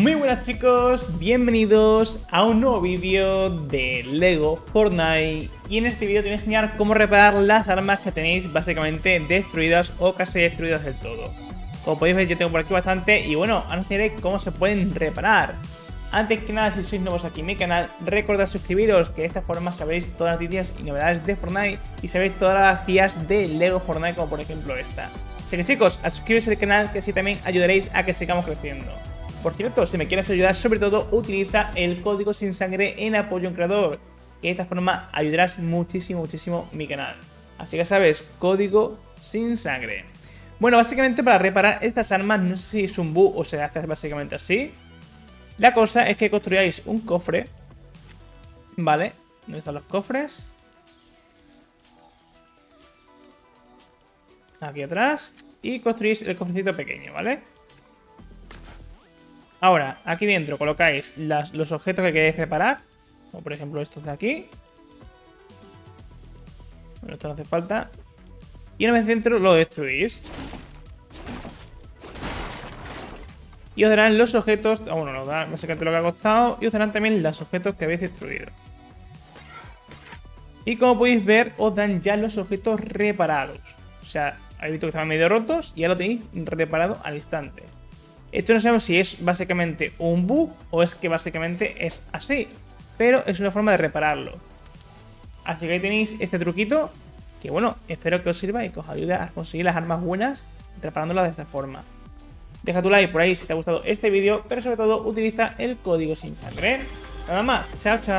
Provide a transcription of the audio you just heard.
Muy buenas chicos, bienvenidos a un nuevo vídeo de LEGO Fortnite Y en este vídeo te voy a enseñar cómo reparar las armas que tenéis básicamente destruidas o casi destruidas del todo Como podéis ver yo tengo por aquí bastante y bueno, ahora os cómo se pueden reparar antes que nada, si sois nuevos aquí en mi canal, recordad suscribiros, que de esta forma sabréis todas las noticias y novedades de Fortnite y sabéis todas las guías de LEGO Fortnite, como por ejemplo esta. Así que chicos, a suscribiros al canal, que así también ayudaréis a que sigamos creciendo. Por cierto, si me quieres ayudar, sobre todo utiliza el código sin sangre en apoyo a creador, que de esta forma ayudarás muchísimo, muchísimo mi canal. Así que sabes, código sin sangre. Bueno, básicamente para reparar estas armas, no sé si es un bug o se hace básicamente así. La cosa es que construyáis un cofre. ¿Vale? ¿Dónde están los cofres? Aquí atrás. Y construís el cofrecito pequeño, ¿vale? Ahora, aquí dentro colocáis los objetos que queréis reparar. Como por ejemplo estos de aquí. Bueno, esto no hace falta. Y una vez dentro lo destruís. Y os darán los objetos, ah, bueno, da básicamente lo que ha costado. Y os darán también los objetos que habéis destruido. Y como podéis ver, os dan ya los objetos reparados. O sea, habéis visto que estaban medio rotos y ya lo tenéis reparado al instante. Esto no sabemos si es básicamente un bug o es que básicamente es así. Pero es una forma de repararlo. Así que ahí tenéis este truquito. Que bueno, espero que os sirva y que os ayude a conseguir las armas buenas reparándolas de esta forma. Deja tu like por ahí si te ha gustado este vídeo, pero sobre todo utiliza el código sin sangre. Nada más, chao chao.